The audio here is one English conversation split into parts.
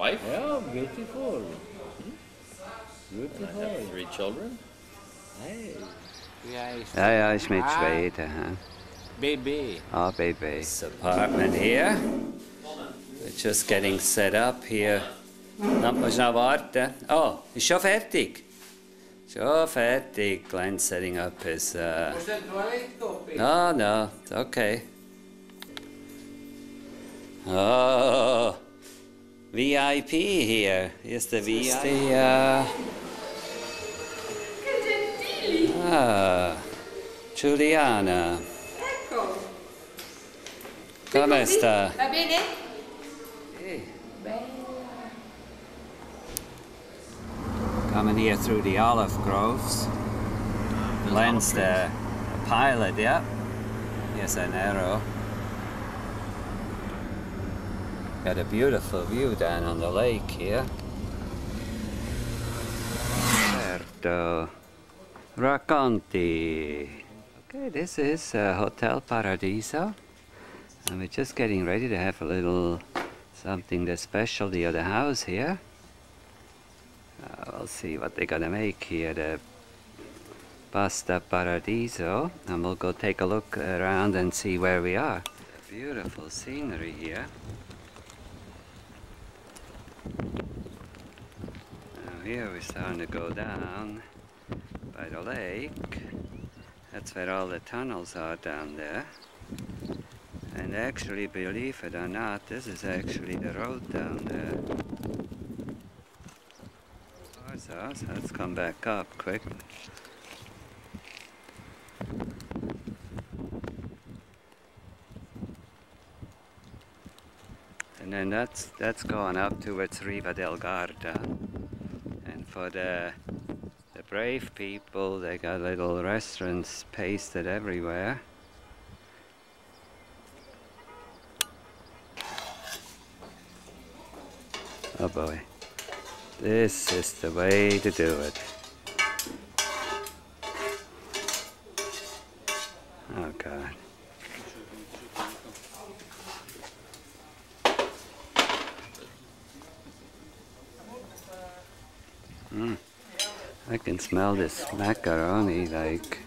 wife? Yeah, beautiful. I Beautiful. have three children. Hey. Ja, is Ja, ja, ist mit Ah. Schweden. Huh? BB. Oh, baby. This apartment here. We're just getting set up here. Lass mal schnell warten. Oh, ist schon fertig. Schon fertig. Glen's setting up his. Uh... No, no, it's okay. Oh, VIP here. Here's the VIP. The, uh... Ah, Giuliana. Ecco. Come sta? Va bene? Coming here through the olive groves. Glen's the pilot, yeah. Here's an arrow. Got a beautiful view down on the lake here. Certo. Racconti. Okay, this is uh, Hotel Paradiso. And we're just getting ready to have a little something the specialty of the house here. Uh, we'll see what they're gonna make here. The Pasta Paradiso. And we'll go take a look around and see where we are. Beautiful scenery here. Here we're starting to go down by the lake. That's where all the tunnels are down there. And actually, believe it or not, this is actually the road down there. So, let's come back up quick. And then that's that's going up towards Riva del Garda. For the the brave people, they got little restaurants pasted everywhere. Oh boy. This is the way to do it. Oh god. Mm. I can smell this macaroni like.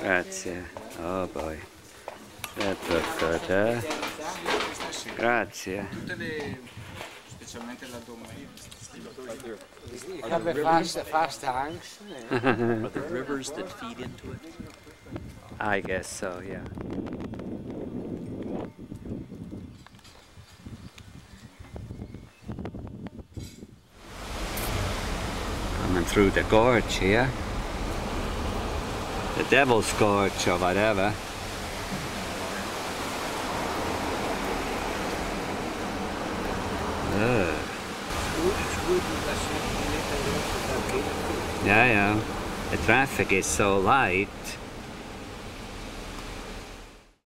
Grazie. Oh boy. That looks good, eh? Grazie. Specialmente l'addome. Ik heb vast, vast. Are there rivers that feed into it? I guess so, yeah. Coming through the gorge here. The Devil's Gorge or whatever. Yeah, yeah. The traffic is so light.